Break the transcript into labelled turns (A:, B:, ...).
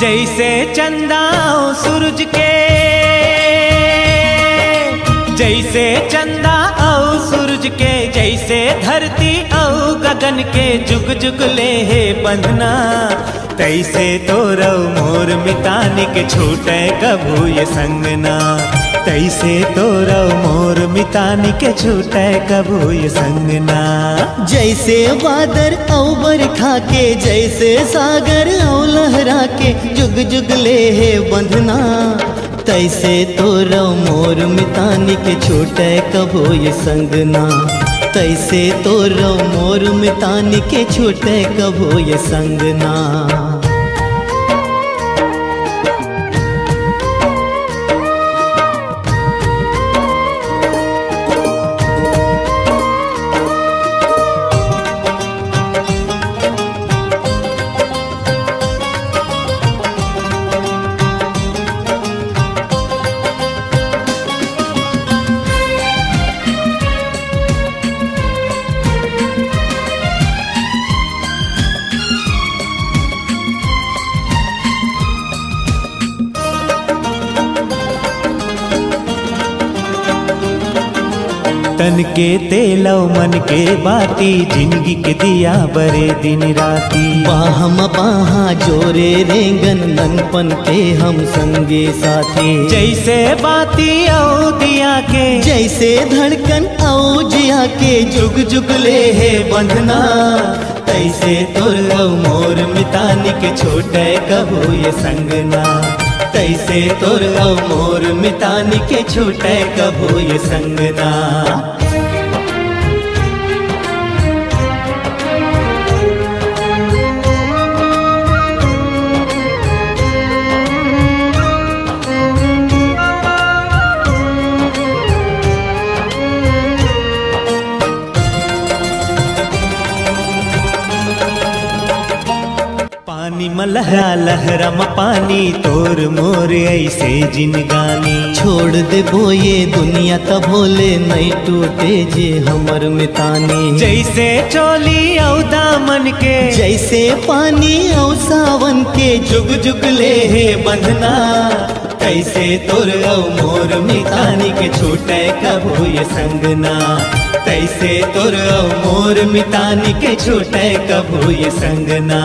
A: जैसे चंदा सूरज के। जैसे चंदा औ सूरज के, जैसे धरती औ गगन के जुग जुग ले हे बंधना। तैसे तो रव मोर मितानिक, छूटे कभू ये संगना। तैसे तो रव मोर मितानी के छूटे कभू ये संगना
B: जैसे बादर औ बरखा के जैसे सागर औ लहरा के जुग जुग ले हे बंधना। तैसे तो रव मोर मितानी के छोटे कबो ये संगना तैसे तो रव मोर मितानी के छोटे कबो ये संगना
A: तन के तेलव मन के बाती ज़िंदगी के दिया बरे दिन राती।
B: बाहम बाहा जोरे रेंगन ननपन के हम संगे साथी।
A: जैसे बाती औ दिया के।
B: जैसे धड़कन औ जिया के जुग जुग ले हे बंधना। तैसे तुरलव मोर मितानी के छोटे कबू ये संगना। तैसे तोर मोर मितान के छूटे कबू ये संगना पानी में लहरा लहरा म पानी, तोर मोर ऐसे जिन गानी। छोड़ दे बोये दुनिया, तब भोले नहीं टूटे जे हमर मितानी।
A: जैसे चोली औ दामन के,
B: जैसे पानी औ सावन के, जुग जुग ले हे बंधना। कैसे तोर औ मोर मितानी के, छूटे कबू ये संगना। तैसे तोर मोर मितानी के, छूटे कबू ये संगना।